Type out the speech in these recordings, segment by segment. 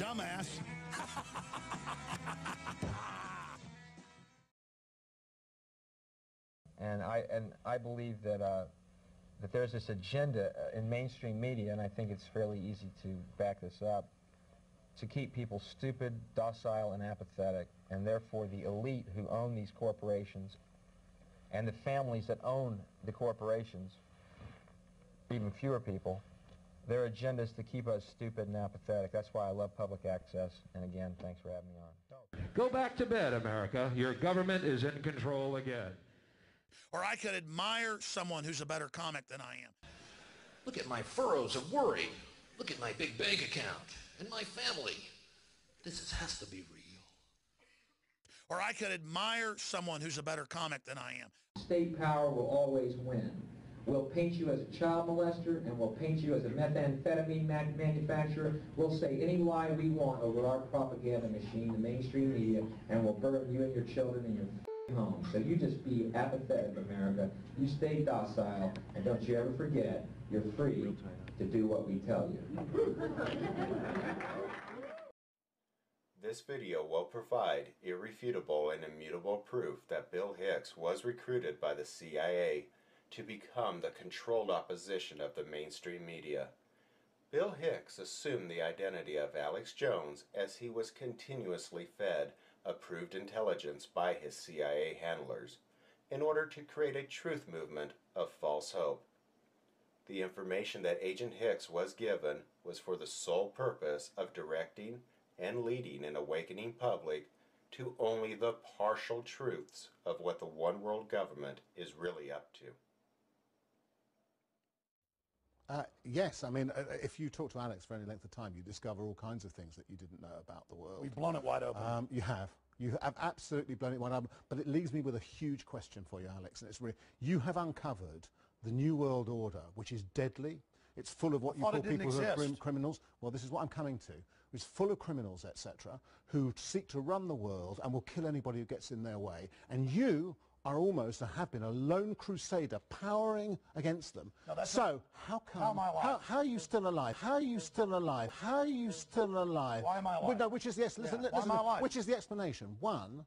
dumbass. And I and I believe that uh, that there's this agenda uh, in mainstream media, and I think it's fairly easy to back this up, to keep people stupid, docile, and apathetic, and therefore the elite who own these corporations and the families that own the corporations, even fewer people, their agenda is to keep us stupid and apathetic. That's why I love public access. And again, thanks for having me on. Go back to bed, America. Your government is in control again. Or I could admire someone who's a better comic than I am. Look at my furrows of worry. Look at my big bank account and my family. This is, has to be real. Or I could admire someone who's a better comic than I am. State power will always win. We'll paint you as a child molester and we'll paint you as a methamphetamine manufacturer. We'll say any lie we want over our propaganda machine, the mainstream media, and we'll burn you and your children in your f***ing home. So you just be apathetic, America. You stay docile, and don't you ever forget, you're free to do what we tell you. This video will provide irrefutable and immutable proof that Bill Hicks was recruited by the CIA to become the controlled opposition of the mainstream media. Bill Hicks assumed the identity of Alex Jones as he was continuously fed approved intelligence by his CIA handlers in order to create a truth movement of false hope. The information that Agent Hicks was given was for the sole purpose of directing and leading an awakening public to only the partial truths of what the one world government is really up to. Uh, yes, I mean, uh, if you talk to Alex for any length of time, you discover all kinds of things that you didn't know about the world. We've blown it wide open. Um, you have. You have absolutely blown it wide open. But it leaves me with a huge question for you, Alex. And it's re- you have uncovered the New World Order, which is deadly. It's full of what you call people who are crim- criminals. Well, this is what I'm coming to. It's full of criminals, etc., who seek to run the world and will kill anybody who gets in their way. And you are almost, and have been, a lone crusader powering against them. No, so, not- how come... How am I alive? How, how are you still alive? How are you still alive? How are you still alive? Why am I Well, alive? no, which is the, ex- listen, Yeah, listen, which is the explanation? One,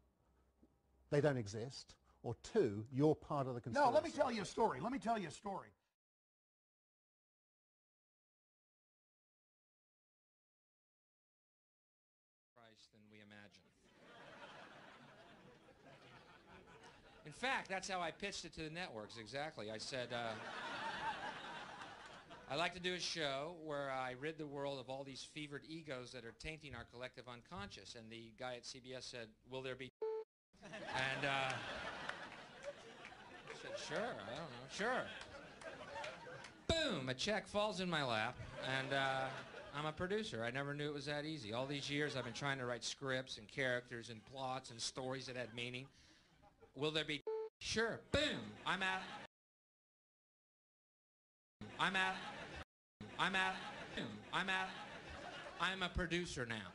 they don't exist. Or two, you're part of the conspiracy. No, let me tell you a story. Let me tell you a story. price than we imagine. In fact, that's how I pitched it to the networks, exactly. I said, uh, I'd like to do a show where I rid the world of all these fevered egos that are tainting our collective unconscious. And the guy at CBS said, will there be And uh, I said, sure, I don't know, sure. Boom, a check falls in my lap, and uh, I'm a producer. I never knew it was that easy. All these years I've been trying to write scripts and characters and plots and stories that had meaning. Will there be? Sure. Boom. I'm at. I'm at. I'm at. Boom. I'm at. I'm a producer now.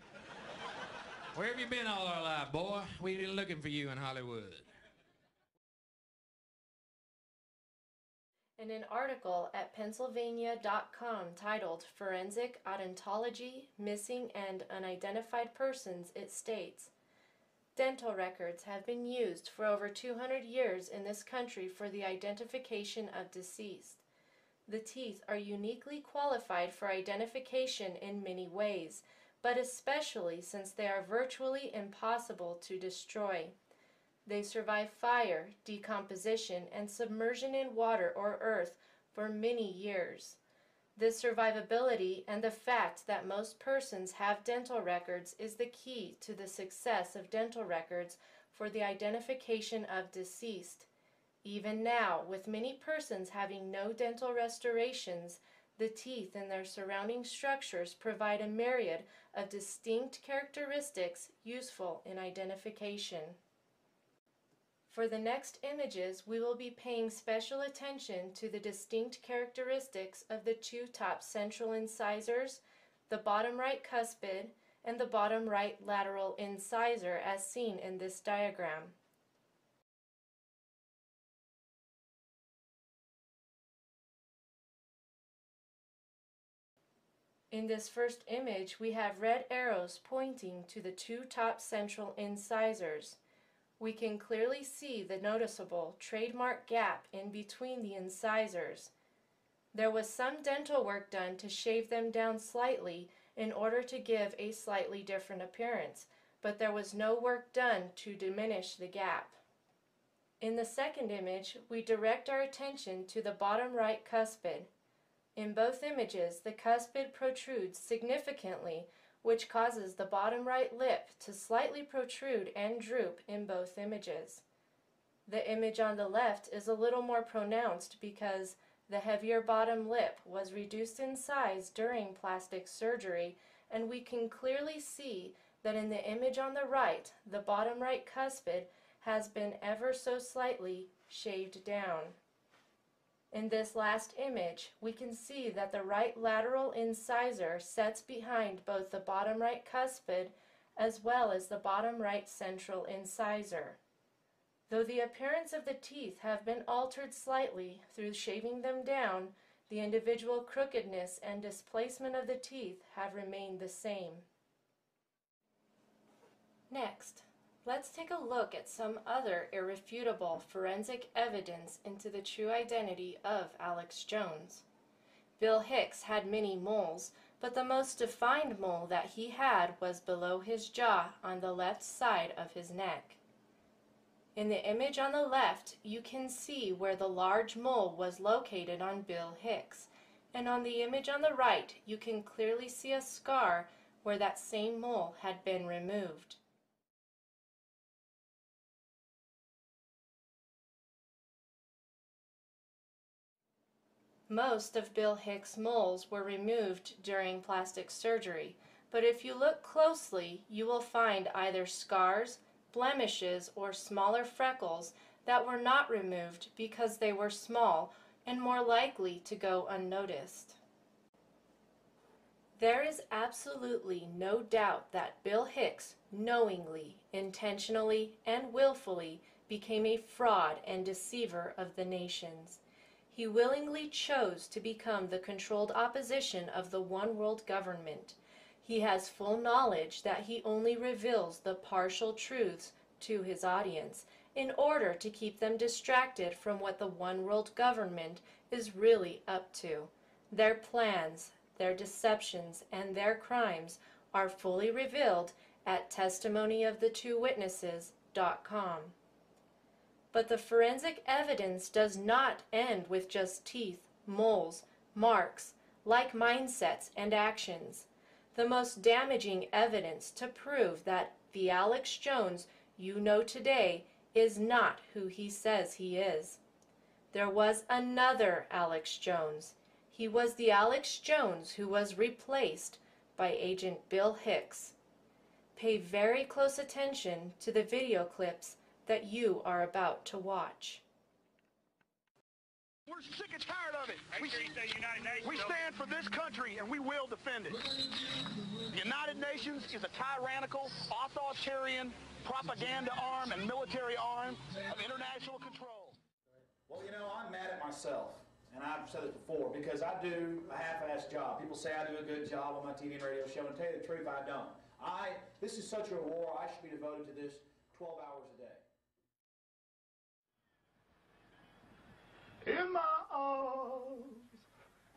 Where have you been all our life, boy? We've been looking for you in Hollywood. In an article at Pennsylvania.com titled Forensic Odontology, Missing and Unidentified Persons, it states Dental records have been used for over 200 years in this country for the identification of deceased. The teeth are uniquely qualified for identification in many ways, but especially since they are virtually impossible to destroy. They survive fire, decomposition, and submersion in water or earth for many years. This survivability and the fact that most persons have dental records is the key to the success of dental records for the identification of deceased. Even now, with many persons having no dental restorations, the teeth and their surrounding structures provide a myriad of distinct characteristics useful in identification. For the next images, we will be paying special attention to the distinct characteristics of the two top central incisors, the bottom right cuspid, and the bottom right lateral incisor as seen in this diagram. In this first image, we have red arrows pointing to the two top central incisors. We can clearly see the noticeable trademark gap in between the incisors. There was some dental work done to shave them down slightly in order to give a slightly different appearance, but there was no work done to diminish the gap. In the second image, we direct our attention to the bottom right cuspid. In both images, the cuspid protrudes significantly, which causes the bottom right lip to slightly protrude and droop in both images. The image on the left is a little more pronounced because the heavier bottom lip was reduced in size during plastic surgery, and we can clearly see that in the image on the right, the bottom right cuspid has been ever so slightly shaved down. In this last image, we can see that the right lateral incisor sets behind both the bottom right cuspid as well as the bottom right central incisor. Though the appearance of the teeth have been altered slightly through shaving them down, the individual crookedness and displacement of the teeth have remained the same. Next, let's take a look at some other irrefutable forensic evidence into the true identity of Alex Jones. Bill Hicks had many moles, but the most defined mole that he had was below his jaw on the left side of his neck. In the image on the left, you can see where the large mole was located on Bill Hicks, and on the image on the right, you can clearly see a scar where that same mole had been removed. Most of Bill Hicks' moles were removed during plastic surgery, but if you look closely, you will find either scars, blemishes, or smaller freckles that were not removed because they were small and more likely to go unnoticed. There is absolutely no doubt that Bill Hicks knowingly, intentionally, and willfully became a fraud and deceiver of the nations. He willingly chose to become the controlled opposition of the one world government. He has full knowledge that he only reveals the partial truths to his audience in order to keep them distracted from what the one world government is really up to. Their plans, their deceptions, and their crimes are fully revealed at testimonyofthetwowitnesses.com. But the forensic evidence does not end with just teeth, moles, marks, like mindsets, and actions. The most damaging evidence to prove that the Alex Jones you know today is not who he says he is. There was another Alex Jones. He was the Alex Jones who was replaced by Agent Bill Hicks. Pay very close attention to the video clips that you are about to watch. We're sick and tired of it. We, we stand for this country and we will defend it. The United Nations is a tyrannical, authoritarian propaganda arm and military arm of international control. Well, you know, I'm mad at myself. And I've said it before, because I do a half-assed job. People say I do a good job on my TV and radio show, and to tell you the truth, I don't. I, this is such a war, I should be devoted to this 12 hours a day. In my arms.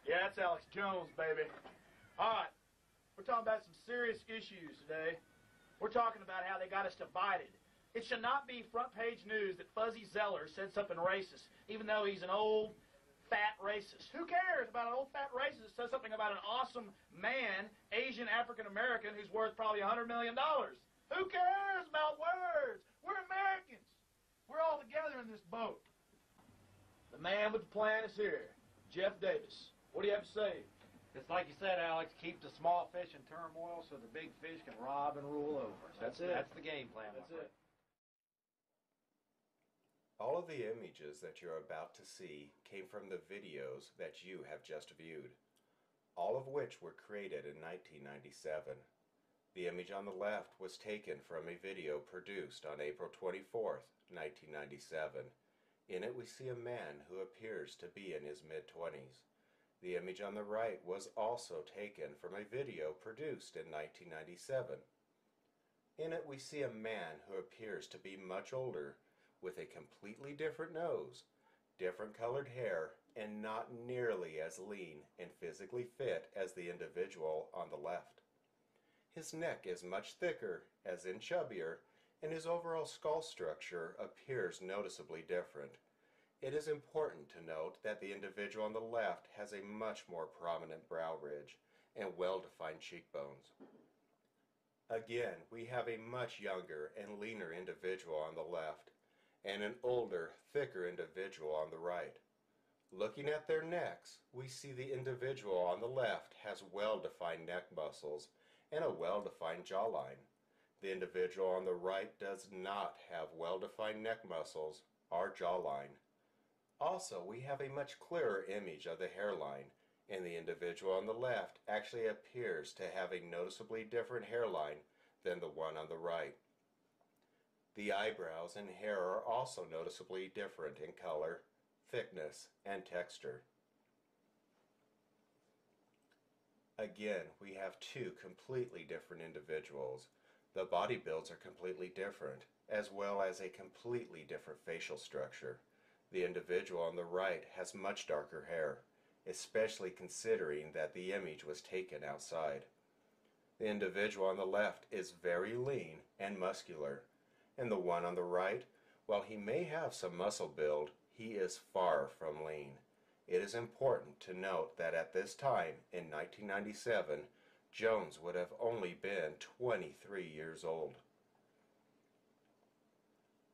Yeah, that's Alex Jones, baby. All right, we're talking about some serious issues today. We're talking about how they got us divided. It should not be front page news that Fuzzy Zoeller said something racist, even though he's an old, fat racist. Who cares about an old, fat racist that says something about an awesome man, Asian African American, who's worth probably $100 million? Who cares about words? We're Americans. We're all together in this boat. The man with the plan is here, Jeff Davis. What do you have to say? It's like you said, Alex, keep the small fish in turmoil so the big fish can rob and rule over. That's That's, it. That's the game plan. That's it. All of the images that you're about to see came from the videos that you have just viewed, all of which were created in 1997. The image on the left was taken from a video produced on April 24th, 1997. In it we see a man who appears to be in his mid-twenties. The image on the right was also taken from a video produced in 1997. In it, we see a man who appears to be much older, with a completely different nose, different colored hair, and not nearly as lean and physically fit as the individual on the left. His neck is much thicker, as in chubbier, and his overall skull structure appears noticeably different. It is important to note that the individual on the left has a much more prominent brow ridge and well-defined cheekbones. Again, we have a much younger and leaner individual on the left, and an older, thicker individual on the right. Looking at their necks, we see the individual on the left has well-defined neck muscles and a well-defined jawline. The individual on the right does not have well-defined neck muscles or jawline. Also, we have a much clearer image of the hairline, and the individual on the left actually appears to have a noticeably different hairline than the one on the right. The eyebrows and hair are also noticeably different in color, thickness, and texture. Again, we have two completely different individuals. The body builds are completely different, as well as a completely different facial structure. The individual on the right has much darker hair, especially considering that the image was taken outside. The individual on the left is very lean and muscular, and the one on the right, while he may have some muscle build, he is far from lean. It is important to note that at this time, in 1997, Jones would have only been 23 years old.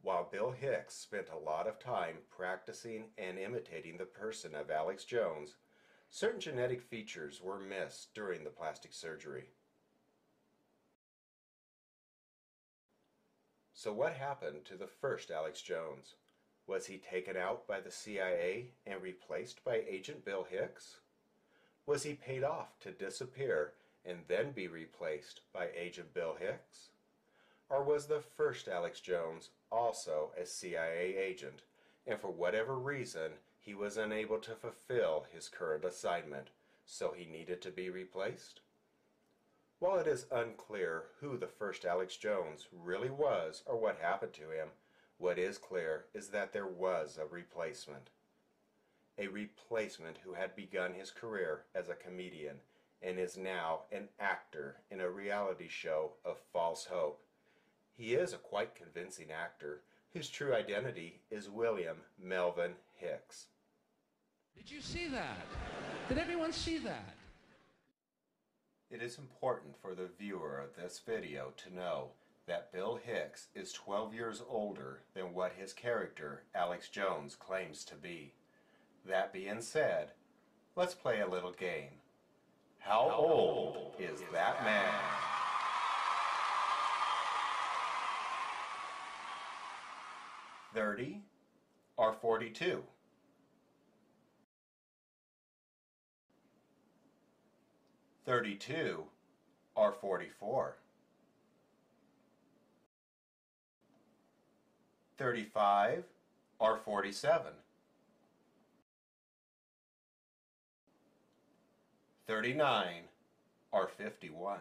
While Bill Hicks spent a lot of time practicing and imitating the person of Alex Jones, certain genetic features were missed during the plastic surgery. So what happened to the first Alex Jones? Was he taken out by the CIA and replaced by Agent Bill Hicks? Was he paid off to disappear and then be replaced by Agent Bill Hicks? Or was the first Alex Jones also a CIA agent, and for whatever reason he was unable to fulfill his current assignment, so he needed to be replaced? While it is unclear who the first Alex Jones really was or what happened to him, what is clear is that there was a replacement. A replacement who had begun his career as a comedian and is now an actor in a reality show of false hope he is a quite convincing actor whose true identity is William Melvin Hicks. Did you see that? Did everyone see that? It is important for the viewer of this video to know that Bill Hicks is 12 years older than what his character, Alex Jones, claims to be. That being said, let's play a little game. How old is that man? 30 or 42? Thirty-two or forty-four? Thirty-five or forty-seven? Thirty-nine or fifty-one?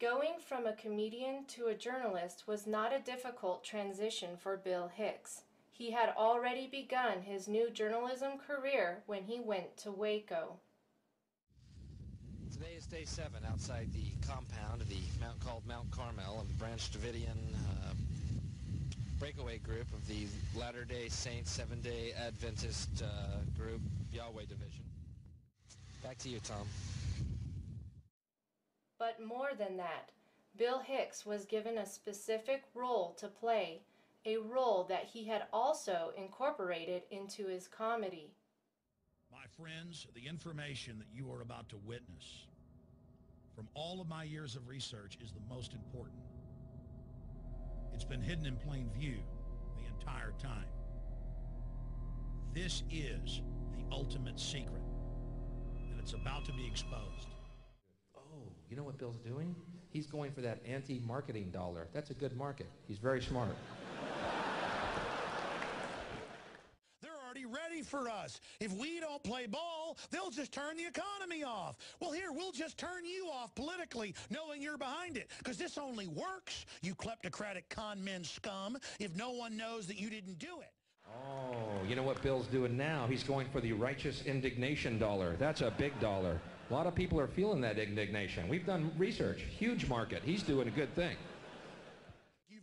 Going from a comedian to a journalist was not a difficult transition for Bill Hicks. He had already begun his new journalism career when he went to Waco. Today is day seven outside the compound of the mount called Mount Carmel of the Branch Davidian uh, breakaway group of the Latter-day Saints Seven-day Adventist uh, group, Yahweh Division. Back to you, Tom. But more than that, Bill Hicks was given a specific role to play, a role that he had also incorporated into his comedy. My friends, the information that you are about to witness from all of my years of research is the most important. It's been hidden in plain view the entire time. This is the ultimate secret, and it's about to be exposed. Oh, you know what Bill's doing? He's going for that anti-marketing dollar. That's a good market. He's very smart. They're for us. If we don't play ball, they'll just turn the economy off. Well, here, we'll just turn you off politically, knowing you're behind it. Because this only works, you kleptocratic con men scum, if no one knows that you didn't do it. Oh, you know what Bill's doing now? He's going for the righteous indignation dollar. That's a big dollar. A lot of people are feeling that indignation. We've done research. Huge market. He's doing a good thing.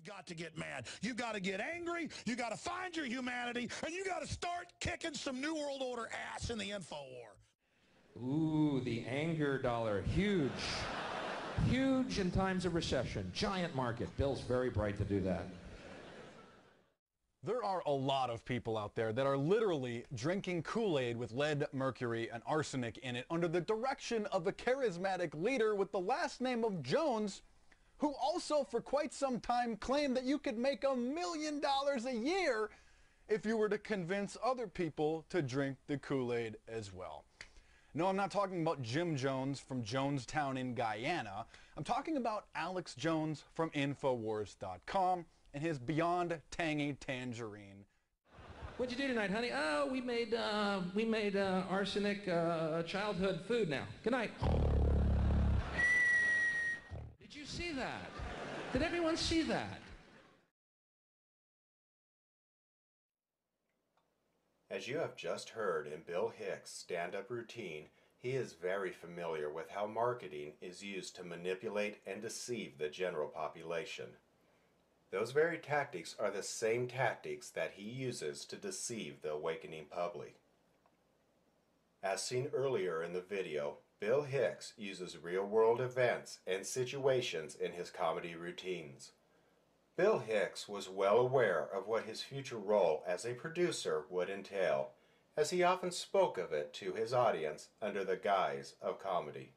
You've got to get mad. You've got to get angry. You got to find your humanity, and you got to start kicking some New World Order ass in the info war. Ooh, the anger dollar. Huge. Huge in times of recession. Giant market. Bill's very bright to do that. There are a lot of people out there that are literally drinking Kool-Aid with lead, mercury, and arsenic in it under the direction of a charismatic leader with the last name of Jones, who also for quite some time claimed that you could make a million dollars a year if you were to convince other people to drink the Kool-Aid as well. No, I'm not talking about Jim Jones from Jonestown in Guyana. I'm talking about Alex Jones from Infowars.com and his Beyond Tangy Tangerine. What'd you do tonight, honey? Oh, we made uh, we made uh, arsenic uh, childhood food now. Good night. Did you see that? Did everyone see that? As you have just heard in Bill Hicks' stand-up routine, he is very familiar with how marketing is used to manipulate and deceive the general population. Those very tactics are the same tactics that he uses to deceive the awakening public. As seen earlier in the video, Bill Hicks uses real-world events and situations in his comedy routines. Bill Hicks was well aware of what his future role as a producer would entail, as he often spoke of it to his audience under the guise of comedy.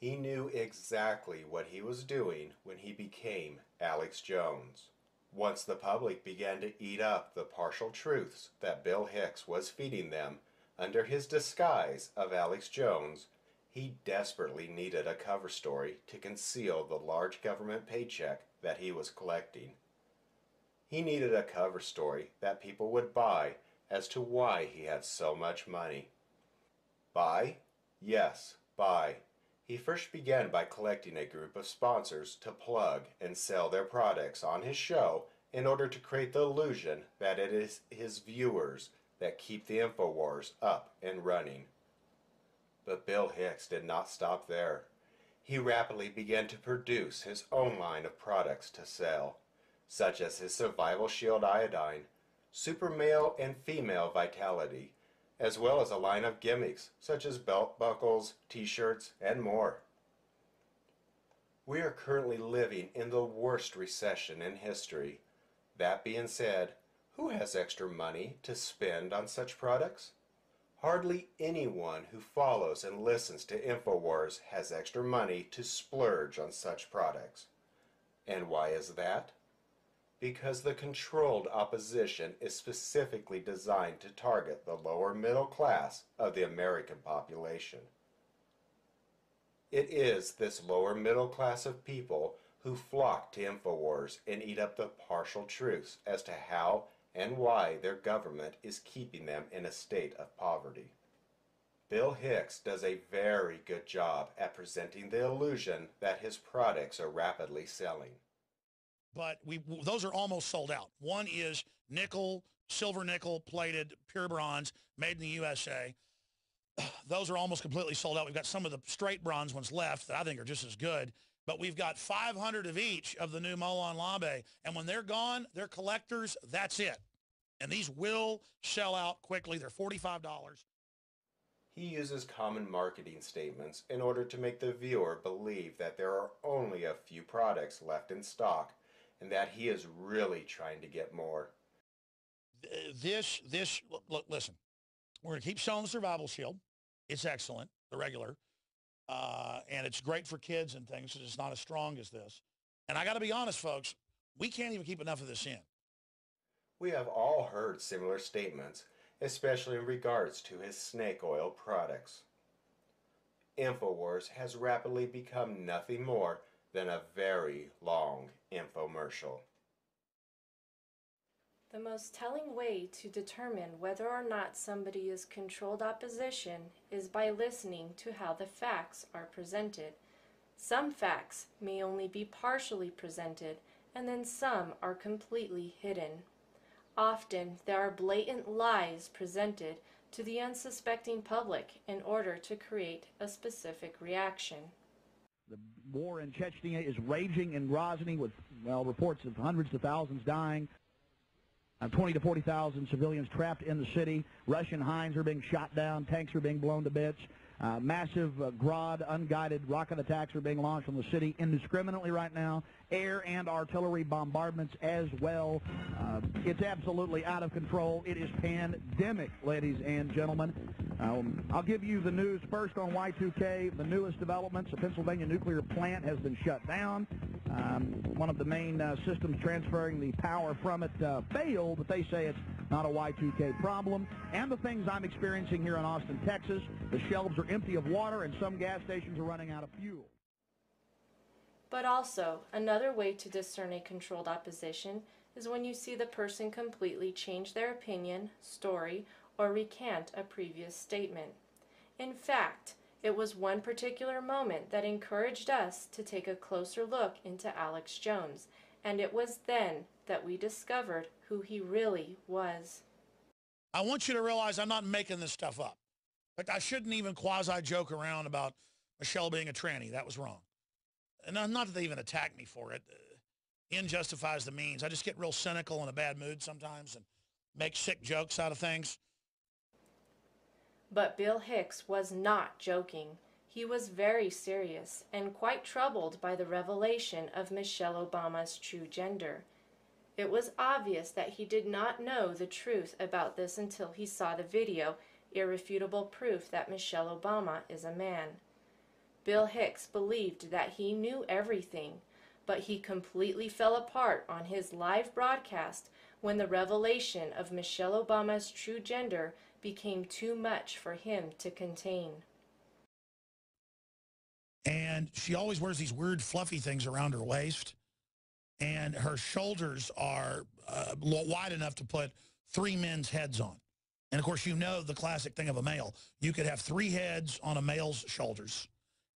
He knew exactly what he was doing when he became Alex Jones. Once the public began to eat up the partial truths that Bill Hicks was feeding them under his disguise of Alex Jones, he desperately needed a cover story to conceal the large government paycheck that he was collecting. He needed a cover story that people would buy as to why he had so much money. Buy? Yes, buy. He first began by collecting a group of sponsors to plug and sell their products on his show in order to create the illusion that it is his viewers that keep the InfoWars up and running. But Bill Hicks did not stop there. He rapidly began to produce his own line of products to sell, such as his Survival Shield Iodine, Super Male and Female Vitality, as well as a line of gimmicks such as belt buckles, t-shirts, and more. We are currently living in the worst recession in history. That being said, who has extra money to spend on such products? Hardly anyone who follows and listens to InfoWars has extra money to splurge on such products. And why is that? because the controlled opposition is specifically designed to target the lower middle class of the American population. It is this lower middle class of people who flock to InfoWars and eat up the partial truths as to how and why their government is keeping them in a state of poverty. Bill Hicks does a very good job at presenting the illusion that his products are rapidly selling but we those are almost sold out. One is nickel, silver nickel plated, pure bronze, made in the USA. Those are almost completely sold out. We've got some of the straight bronze ones left that I think are just as good. But we've got 500 of each of the new Molon Labe. And when they're gone, they're collectors. That's it. And these will sell out quickly. They're $45. He uses common marketing statements in order to make the viewer believe that there are only a few products left in stock and that he is really trying to get more. This, this, look, listen, we're going to keep selling the survival shield. It's excellent, the regular. Uh, and it's great for kids and things it's not as strong as this. And I got to be honest, folks, we can't even keep enough of this in. We have all heard similar statements, especially in regards to his snake oil products. InfoWars has rapidly become nothing more than a very long infomercial. The most telling way to determine whether or not somebody is controlled opposition is by listening to how the facts are presented. Some facts may only be partially presented, and then some are completely hidden. Often there are blatant lies presented to the unsuspecting public in order to create a specific reaction. The war in Chechnya is raging in Grozny with, well, reports of hundreds of thousands dying. Uh, 20 to 40,000 civilians trapped in the city. Russian Hinds are being shot down. Tanks are being blown to bits. Uh, massive uh, Grad unguided rocket attacks are being launched on the city indiscriminately right now. Air and artillery bombardments as well. Uh, it's absolutely out of control. It is pandemic, ladies and gentlemen. Um, I'll give you the news first on Y2K. The newest developments, a Pennsylvania nuclear plant has been shut down. Um, one of the main uh, systems transferring the power from it uh, failed, but they say it's not a Y2K problem. And the things I'm experiencing here in Austin, Texas, the shelves are empty of water and some gas stations are running out of fuel. But also, another way to discern a controlled opposition is when you see the person completely change their opinion, story, or recant a previous statement. In fact, it was one particular moment that encouraged us to take a closer look into Alex Jones, and it was then that we discovered who he really was. I want you to realize I'm not making this stuff up. Like I shouldn't even quasi joke around about Michelle being a tranny. That was wrong. And not that they even attack me for it. Uh, end justifies the means. I just get real cynical in a bad mood sometimes and make sick jokes out of things. But Bill Hicks was not joking. He was very serious and quite troubled by the revelation of Michelle Obama's true gender. It was obvious that he did not know the truth about this until he saw the video, irrefutable proof that Michelle Obama is a man. Bill Hicks believed that he knew everything, but he completely fell apart on his live broadcast when the revelation of Michelle Obama's true gender became too much for him to contain. And she always wears these weird fluffy things around her waist. And her shoulders are uh, wide enough to put three men's heads on. And of course, you know the classic thing of a male. You could have three heads on a male's shoulders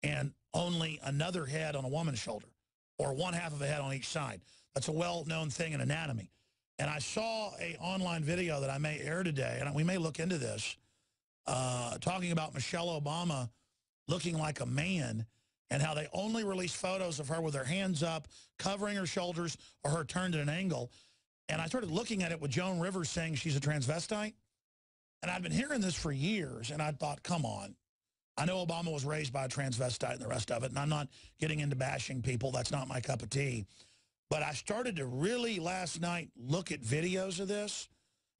and only another head on a woman's shoulder or one half of a head on each side. That's a well-known thing in anatomy. And I saw a online video that I may air today, and we may look into this, uh, talking about Michelle Obama looking like a man and how they only release photos of her with her hands up, covering her shoulders, or her turned at an angle. And I started looking at it with Joan Rivers saying she's a transvestite. And I'd been hearing this for years, and I thought, come on. I know Obama was raised by a transvestite and the rest of it, and I'm not getting into bashing people. That's not my cup of tea. But I started to really last night look at videos of this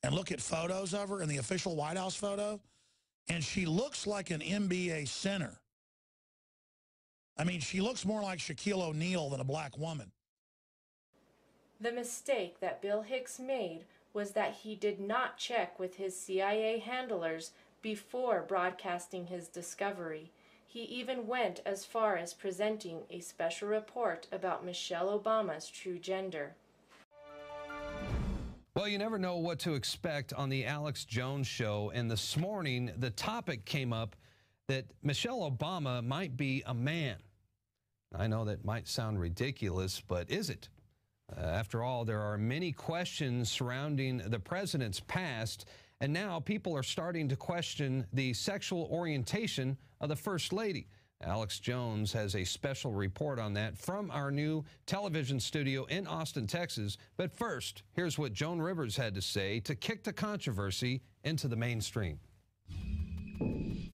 and look at photos of her in the official White House photo, and she looks like an NBA center. I mean, she looks more like Shaquille O'Neal than a black woman. The mistake that Bill Hicks made was that he did not check with his CIA handlers before broadcasting his discovery. He even went as far as presenting a special report about Michelle Obama's true gender. Well, you never know what to expect on the Alex Jones show, and this morning the topic came up that Michelle Obama might be a man. I know that might sound ridiculous, but is it? Uh, after all, there are many questions surrounding the president's past, and now people are starting to question the sexual orientation of the First Lady. Alex Jones has a special report on that from our new television studio in Austin, Texas. But first, here's what Joan Rivers had to say to kick the controversy into the mainstream. You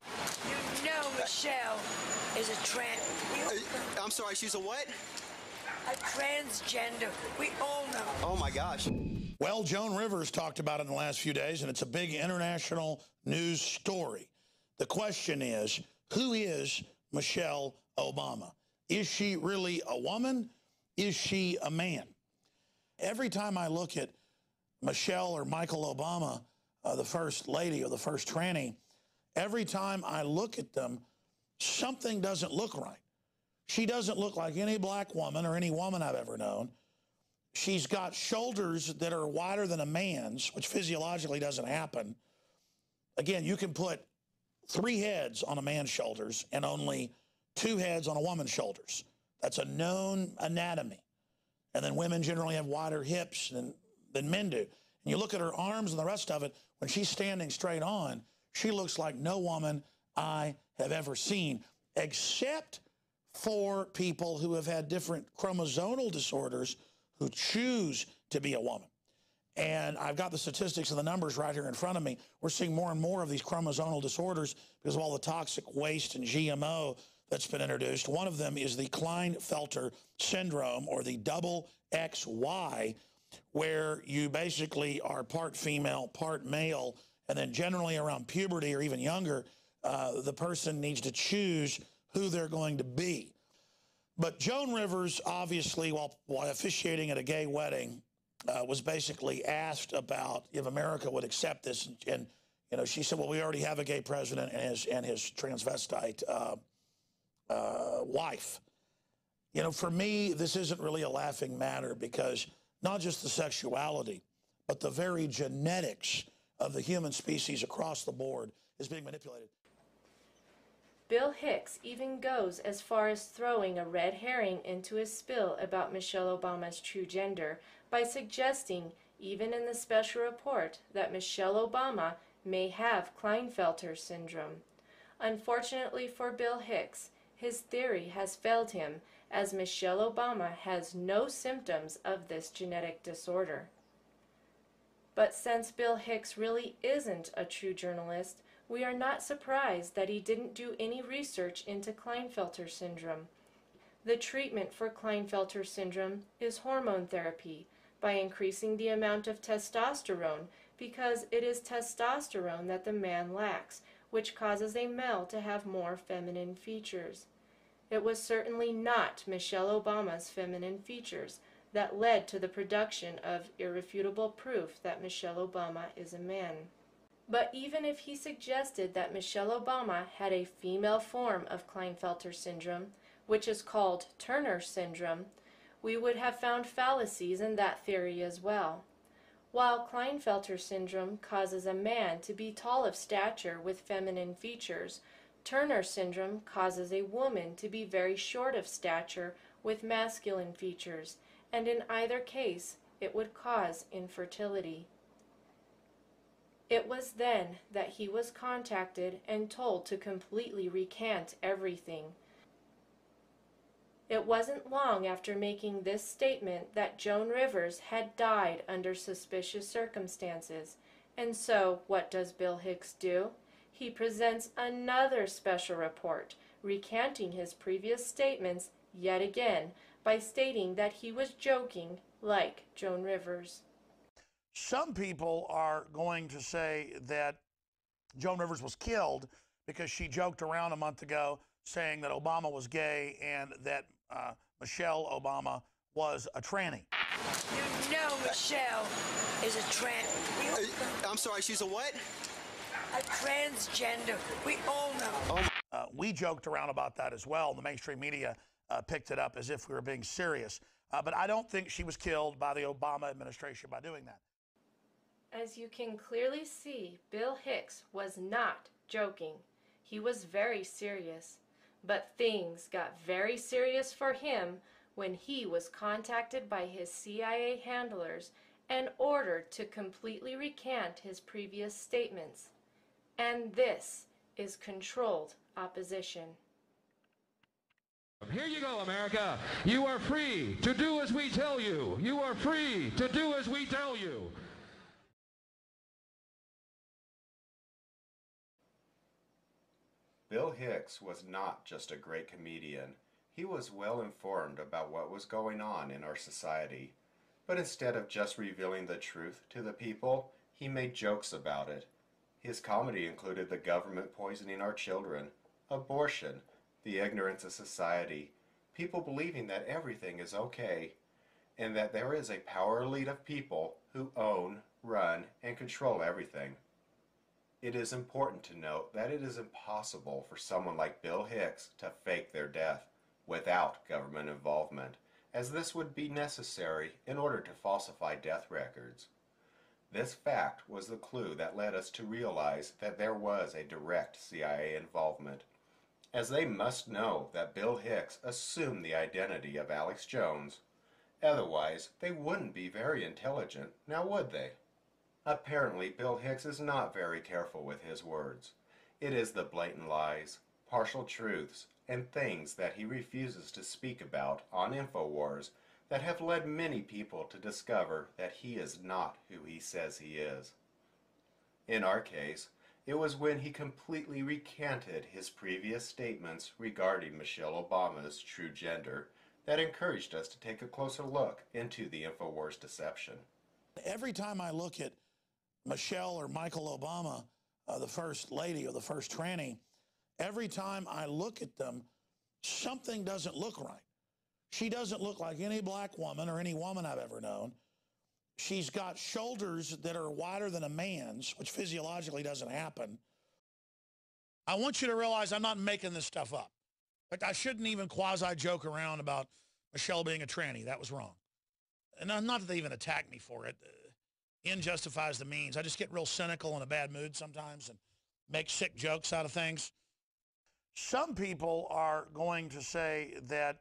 know Michelle is a trans. Uh, I'm sorry, she's a what? A transgender. We all know. Oh my gosh. Well, Joan Rivers talked about it in the last few days, and it's a big international news story. The question is, who is Michelle Obama? Is she really a woman? Is she a man? Every time I look at Michelle or Michael Obama, uh, the first lady or the first tranny, every time I look at them, something doesn't look right. She doesn't look like any black woman or any woman I've ever known. She's got shoulders that are wider than a man's, which physiologically doesn't happen. Again, you can put three heads on a man's shoulders and only two heads on a woman's shoulders. That's a known anatomy. And then women generally have wider hips than, than men do. And you look at her arms and the rest of it, when she's standing straight on, she looks like no woman I have ever seen, except for people who have had different chromosomal disorders who choose to be a woman. And I've got the statistics and the numbers right here in front of me. We're seeing more and more of these chromosomal disorders because of all the toxic waste and GMO that's been introduced. One of them is the Klinefelter syndrome or the double XY, where you basically are part female, part male, and then generally around puberty or even younger, uh, the person needs to choose who they're going to be. But Joan Rivers, obviously, while, while officiating at a gay wedding, uh, was basically asked about if America would accept this. And, and, you know, she said, well, we already have a gay president and his, and his transvestite uh, uh, wife. You know, for me, this isn't really a laughing matter because not just the sexuality, but the very genetics of the human species across the board is being manipulated. Bill Hicks even goes as far as throwing a red herring into his spill about Michelle Obama's true gender by suggesting, even in the special report, that Michelle Obama may have Klinefelter syndrome. Unfortunately for Bill Hicks, his theory has failed him as Michelle Obama has no symptoms of this genetic disorder. But since Bill Hicks really isn't a true journalist, we are not surprised that he didn't do any research into Klinefelter syndrome. The treatment for Klinefelter syndrome is hormone therapy by increasing the amount of testosterone because it is testosterone that the man lacks, which causes a male to have more feminine features. It was certainly not Michelle Obama's feminine features that led to the production of irrefutable proof that Michelle Obama is a man. But even if he suggested that Michelle Obama had a female form of Klinefelter syndrome, which is called Turner syndrome, we would have found fallacies in that theory as well. While Klinefelter syndrome causes a man to be tall of stature with feminine features, Turner syndrome causes a woman to be very short of stature with masculine features, and in either case it would cause infertility. It was then that he was contacted and told to completely recant everything. It wasn't long after making this statement that Joan Rivers had died under suspicious circumstances. And so, what does Bill Hicks do? He presents another special report, recanting his previous statements yet again by stating that he was joking like Joan Rivers. Some people are going to say that Joan Rivers was killed because she joked around a month ago saying that Obama was gay and that uh, Michelle Obama was a tranny. You know Michelle is a tranny. Uh, I'm sorry, she's a what? A transgender. We all know. Uh, we joked around about that as well. The mainstream media uh, picked it up as if we were being serious. Uh, but I don't think she was killed by the Obama administration by doing that. As you can clearly see, Bill Hicks was not joking. He was very serious. But things got very serious for him when he was contacted by his CIA handlers and ordered to completely recant his previous statements. And this is controlled opposition. Here you go, America. You are free to do as we tell you. You are free to do as we tell you. Bill Hicks was not just a great comedian. He was well informed about what was going on in our society. But instead of just revealing the truth to the people, he made jokes about it. His comedy included the government poisoning our children, abortion, the ignorance of society, people believing that everything is okay, and that there is a power elite of people who own, run, and control everything. It is important to note that it is impossible for someone like Bill Hicks to fake their death without government involvement, as this would be necessary in order to falsify death records. This fact was the clue that led us to realize that there was a direct CIA involvement, as they must know that Bill Hicks assumed the identity of Alex Jones. Otherwise, they wouldn't be very intelligent, now would they? Apparently, Bill Hicks is not very careful with his words. It is the blatant lies, partial truths, and things that he refuses to speak about on InfoWars that have led many people to discover that he is not who he says he is. In our case, it was when he completely recanted his previous statements regarding Michelle Obama's true gender that encouraged us to take a closer look into the InfoWars deception. Every time I look at Michelle or Michael Obama, uh, the first lady or the first tranny, every time I look at them, something doesn't look right. She doesn't look like any black woman or any woman I've ever known. She's got shoulders that are wider than a man's, which physiologically doesn't happen. I want you to realize I'm not making this stuff up. I shouldn't even quasi joke around about Michelle being a tranny. That was wrong. And not that they even attack me for it. End justifies the means. I just get real cynical in a bad mood sometimes and make sick jokes out of things. Some people are going to say that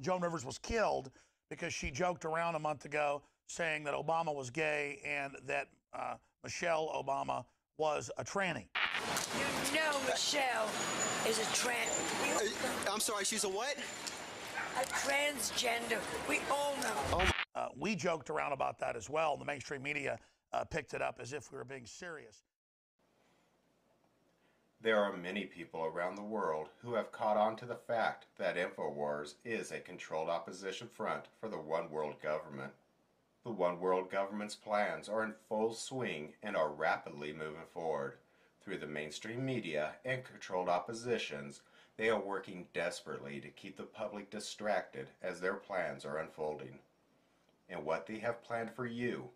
Joan Rivers was killed because she joked around a month ago saying that Obama was gay and that uh, Michelle Obama was a tranny. You know Michelle is a tranny. Uh, I'm sorry, she's a what? A transgender. We all know. Uh, we joked around about that as well. The mainstream media uh, picked it up as if we were being serious. There are many people around the world who have caught on to the fact that InfoWars is a controlled opposition front for the One World government. The One World government's plans are in full swing and are rapidly moving forward. Through the mainstream media and controlled oppositions, they are working desperately to keep the public distracted as their plans are unfolding. And what they have planned for you,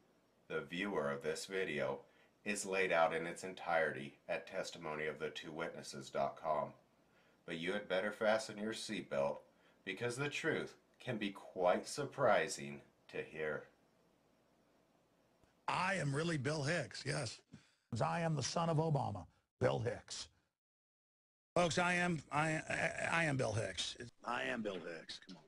the viewer of this video, is laid out in its entirety at testimonyofthetwowitnesses.com. But you had better fasten your seatbelt because the truth can be quite surprising to hear. I am really Bill Hicks, yes. I am the son of Obama, Bill Hicks. Folks, I am I I, I am Bill Hicks. I am Bill Hicks. Come on.